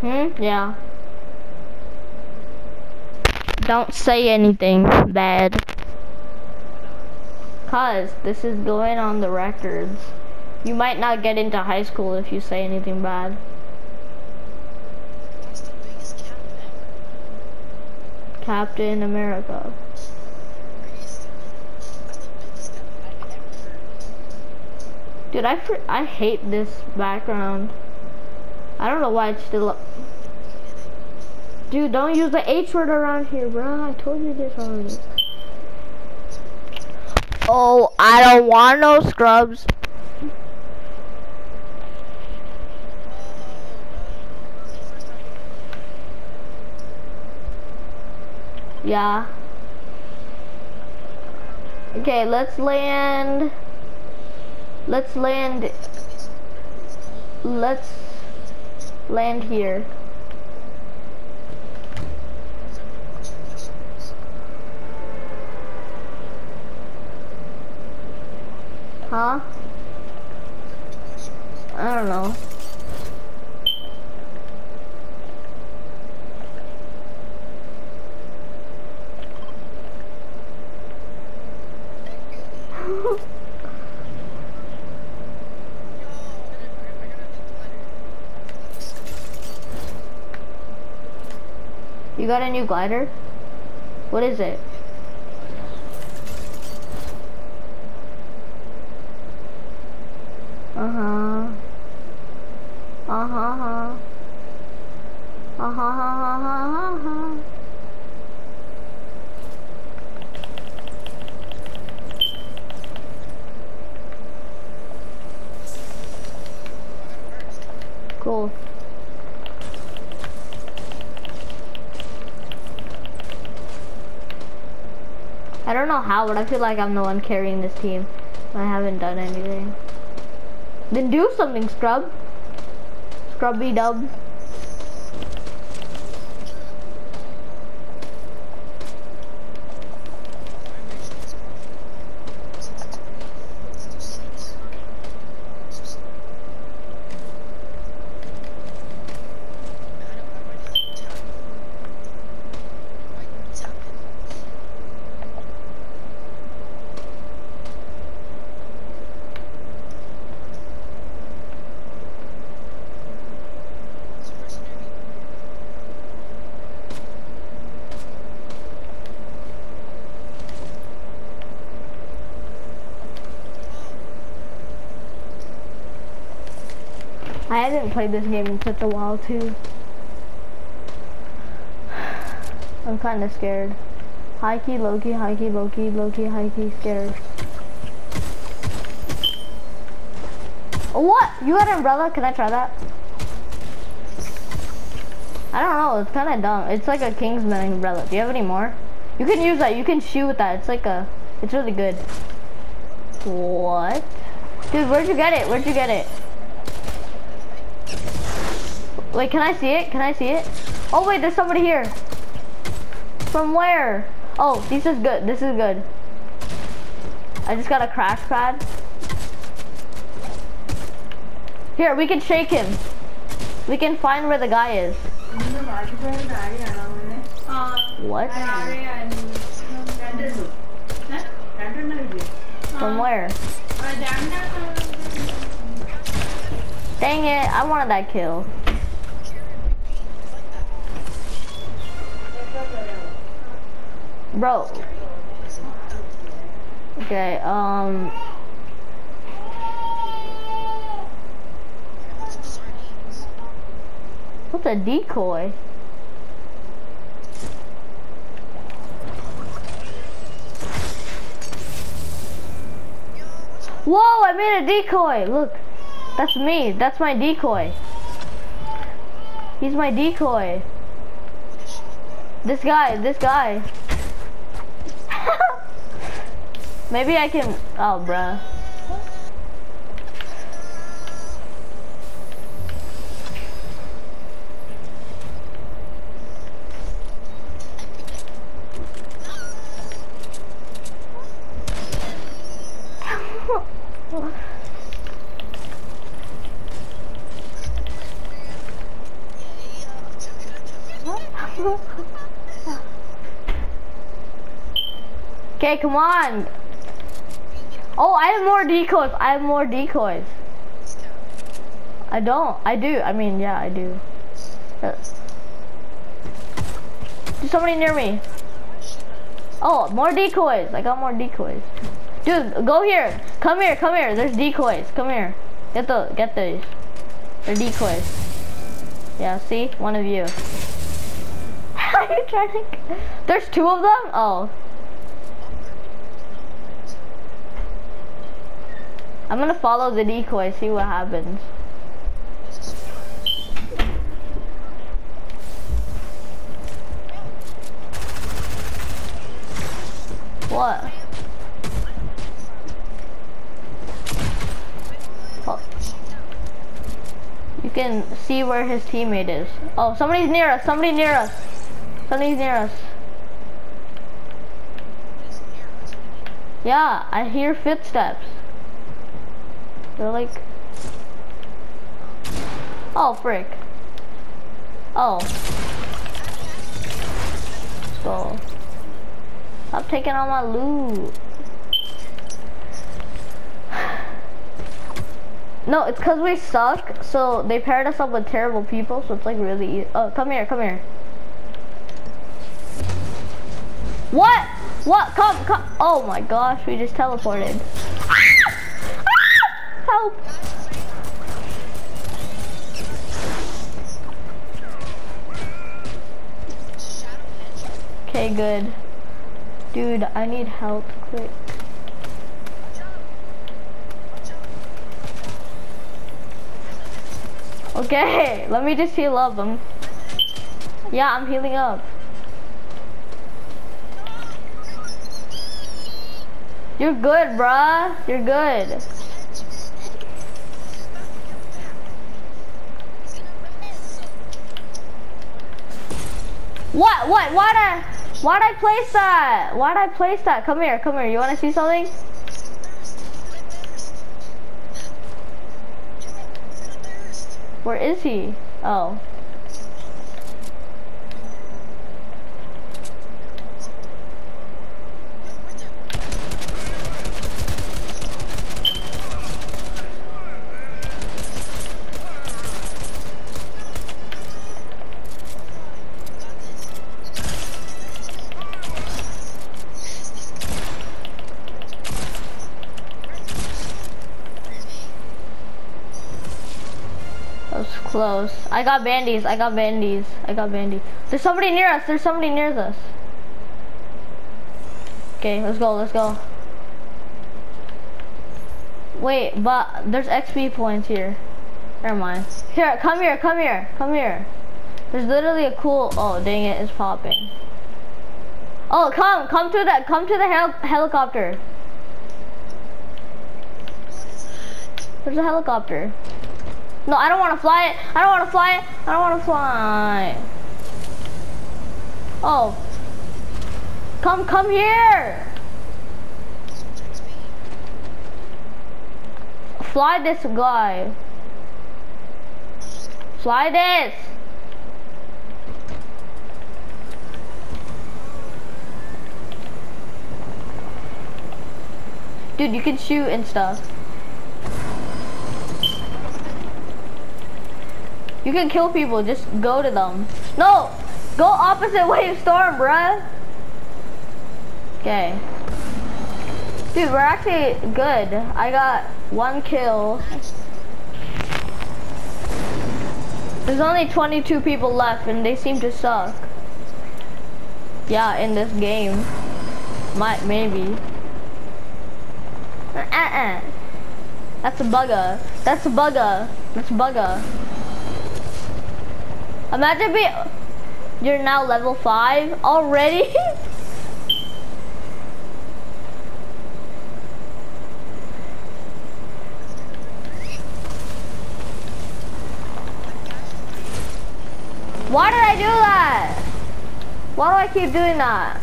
Hmm? Yeah. Don't say anything bad. Cause this is going on the records. You might not get into high school if you say anything bad. That's the biggest captain America. Are you stupid? That's the biggest captain I've ever heard. Dude, I fr- I hate this background. I don't know why it's still up. Dude, don't use the H word around here, bro. I told you this already. Oh, I don't want no scrubs. Yeah. Okay, let's land. Let's land. Let's land here. Huh? I don't know. Got a new glider? What is it? Uh-huh. Uh-huh. Uh-huh. Cool. Know how, but I feel like I'm the one carrying this team. I haven't done anything. Then do something, scrub. Scrubby dub. Haven't played this game in such a while too. I'm kind of scared. High key, low key, high key, low key, low key, high key, scared. What? You got an umbrella? Can I try that? I don't know. It's kind of dumb. It's like a Kingsman umbrella. Do you have any more? You can use that. You can shoot with that. It's like a. It's really good. What? Dude, where'd you get it? Where'd you get it? Wait, can I see it? Can I see it? Oh wait, there's somebody here. From where? Oh, this is good. This is good. I just got a crash pad. Here, we can shake him. We can find where the guy is. What? From where? Dang it, I wanted that kill. Bro. Okay, um... What's a decoy? Whoa, I made a decoy. Look, that's me. That's my decoy. He's my decoy. This guy, this guy. Maybe I can, oh bruh. Okay, come on. Oh, I have more decoys. I have more decoys. I don't. I do. I mean, yeah, I do. There's somebody near me. Oh, more decoys. I got more decoys. Dude, go here. Come here. Come here. There's decoys. Come here. Get the. Get these. They're decoys. Yeah. See, one of you. Are you trying to? There's two of them. Oh. I'm gonna follow the decoy, see what happens. What? Oh. You can see where his teammate is. Oh, somebody's near us, somebody near us. Somebody's near us. Yeah, I hear footsteps. They're like... Oh, frick. Oh. Go. Stop taking all my loot. No, it's because we suck, so they paired us up with terrible people, so it's like really easy. Oh, come here, come here. What? What? Come, come. Oh my gosh, we just teleported. Help! Okay, good. Dude, I need help quick. Okay, let me just heal up. I'm, yeah, I'm healing up. You're good, bruh. You're good. What? What? Why'd I? Why'd I place that? Why'd I place that? Come here. Come here. You want to see something? Where is he? Oh. That was close. I got bandies. I got bandies. I got bandies. There's somebody near us. There's somebody near us. Okay, let's go. Let's go. Wait, but there's XP points here. Never mind. Here, come here. Come here. Come here. There's literally a cool. Oh, dang it! It's popping. Oh, come, come to the, come to the hel helicopter. There's a helicopter. No, I don't want to fly it. I don't want to fly it. I don't want to fly. Oh. Come, come here. Fly this guy. Fly this. Dude, you can shoot and stuff. You can kill people, just go to them. No! Go opposite wave storm, bruh! Okay. Dude, we're actually good. I got one kill. There's only 22 people left and they seem to suck. Yeah, in this game. Might, maybe. Uh-uh. That's a bugger. That's a bugger. That's a bugger. Imagine being, you're now level five already. Why did I do that? Why do I keep doing that?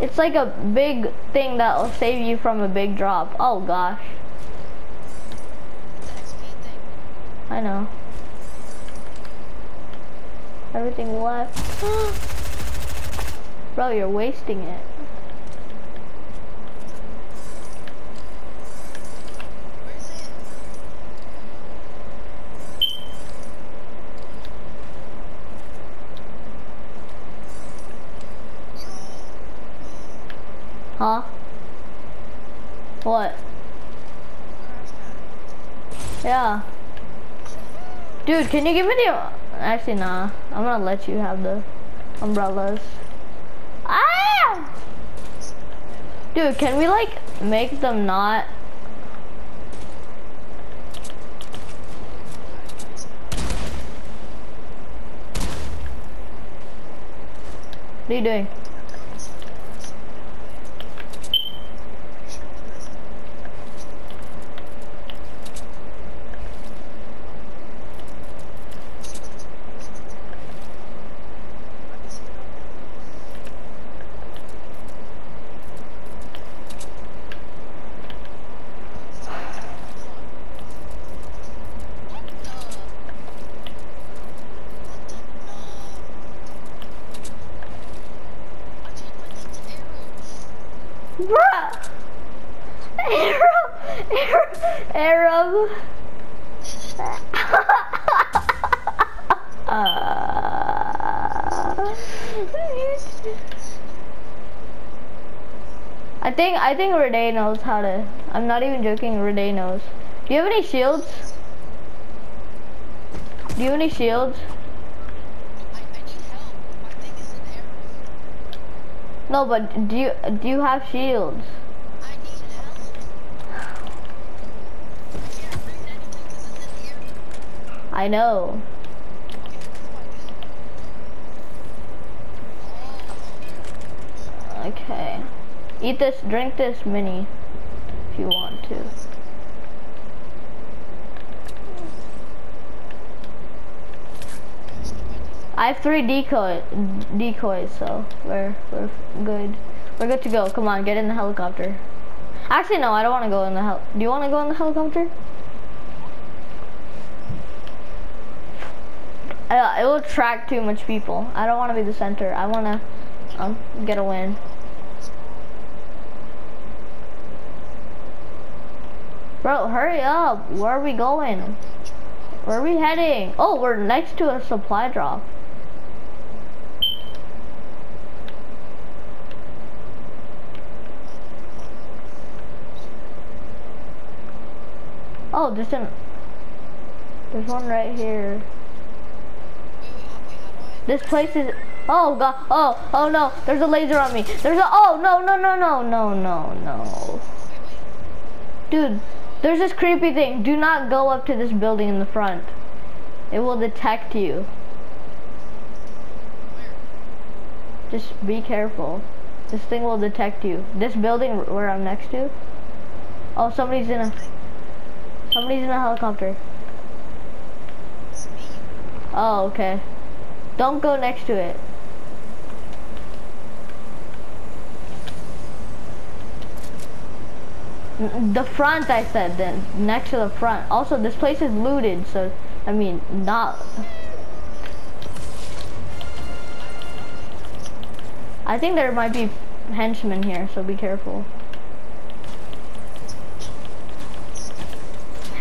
It's like a big thing that will save you from a big drop. Oh gosh. I know. Everything left. Bro, you're wasting it. Huh? What? Yeah. Dude, can you give me the... Actually, nah. I'm gonna let you have the umbrellas. Ah! Dude, can we, like, make them not... What are you doing? Bruh! Arab! Arab! Arab! I think I think Renee knows how to. I'm not even joking. Renee knows. Do you have any shields? Do you have any shields? I, I need help. My thing is in arrows. No, but do you do you have shields? I. I know. Okay. Eat this, drink this mini if you want to. I have three decoy decoys, so we're we're good. We're good to go. Come on, get in the helicopter. Actually, no, I don't want to go in the hel. Do you want to go in the helicopter? Uh, it will attract too much people. I don't want to be the center. I want to um, get a win. Bro, hurry up. Where are we going? Where are we heading? Oh, we're next to a supply drop. Oh, there's an, there's one right here. This place is, oh god, oh, oh no, there's a laser on me. There's a, oh no, no, no, no, no, no, no. Dude, there's this creepy thing. Do not go up to this building in the front. It will detect you. Just be careful. This thing will detect you. This building where I'm next to. Oh, somebody's in a, somebody's in a helicopter. Oh, okay. Don't go next to it. Mm, the front, I said, then. Next to the front. Also, this place is looted, so, I mean, not... I think there might be henchmen here, so be careful.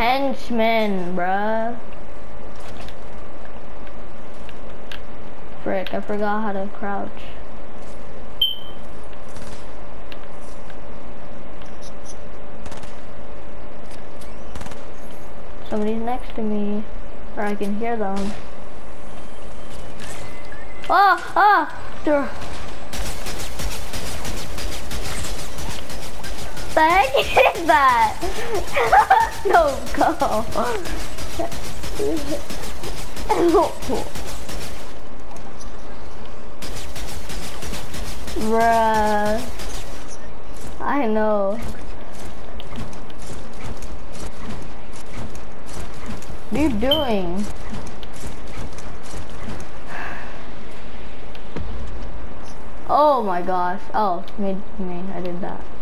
Henchmen, bruh. Frick, I forgot how to crouch. Somebody's next to me, or I can hear them. Ah, ah, they're... The heck is that? no, go. Bruh. I know. What are you doing? Oh my gosh. Oh, me, me, I did that.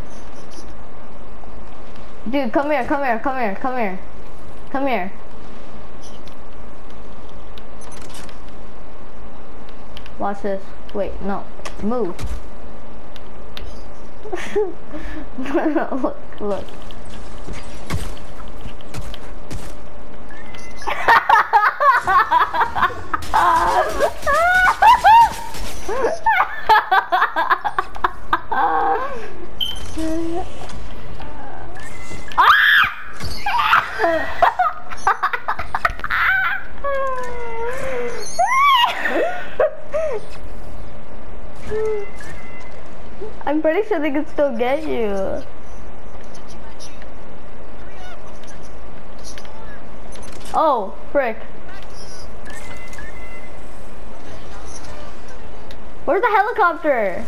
Dude, come here, come here, come here, come here. Come here. Watch this. Wait, no. Move. look, look. Pretty sure they can still get you. Oh, frick. Where's the helicopter?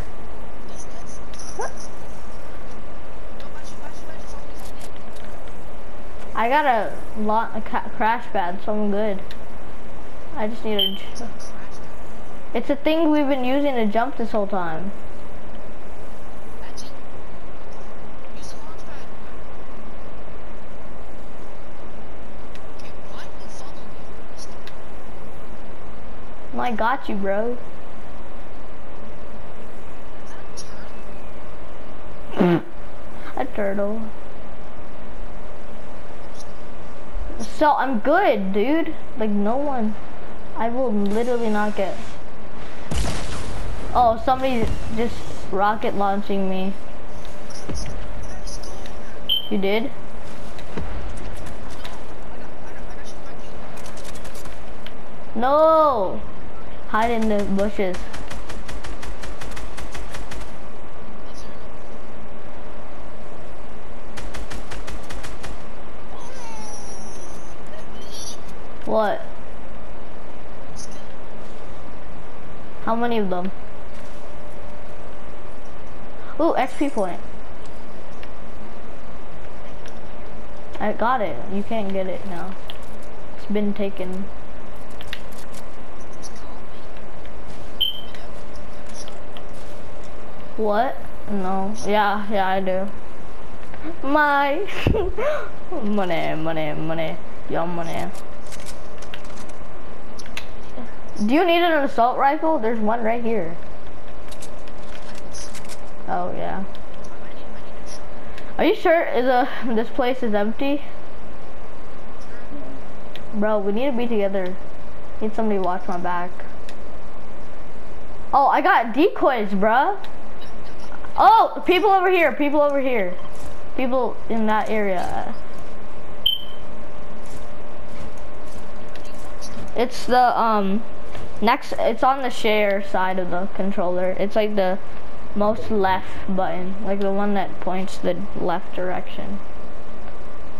I got a lot a crash pad, so I'm good. I just need a. It's a thing we've been using to jump this whole time. I got you, bro. A turtle. So I'm good, dude. Like no one. I will literally not get. Oh, somebody just rocket launching me. You did? No! Hide in the bushes. What? How many of them? Ooh, XP point. I got it. You can't get it now. It's been taken. What? No. Yeah, yeah, I do. My money, money, money, your money. Do you need an assault rifle? There's one right here. Oh yeah. Are you sure is a this place is empty? Bro, we need to be together. Need somebody to watch my back. Oh, I got decoys, bruh. Oh, people over here, people over here. People in that area. It's the, um, next, it's on the share side of the controller. It's like the most left button, like the one that points the left direction.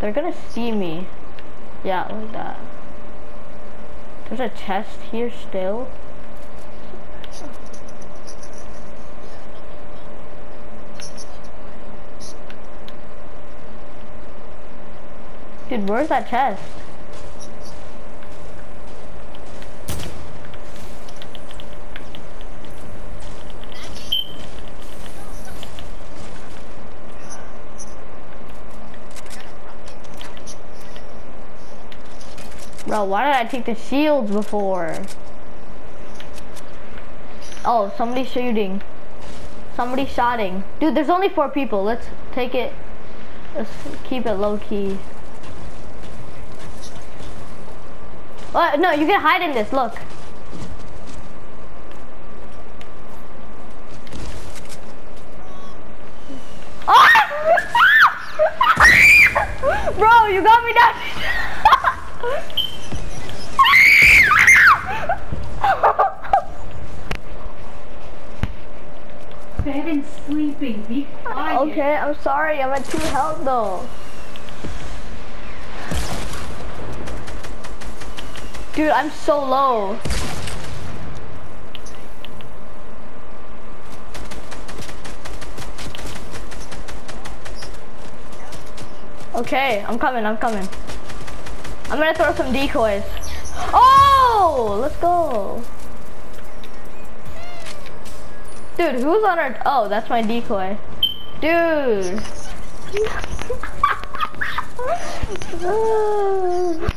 They're gonna see me. Yeah, like that. There's a chest here still. Dude, where's that chest? Bro, why did I take the shields before? Oh, somebody's shooting. Somebody's shotting. Dude, there's only four people. Let's take it. Let's keep it low key. Uh, no, you can hide in this. Look. Ah! Bro, you got me down. Bed and sleeping. Be quiet. okay, I'm sorry. I'm at two health though. Dude, I'm so low. Okay, I'm coming, I'm coming. I'm gonna throw some decoys. Oh, let's go. Dude, who's on our, oh, that's my decoy. Dude.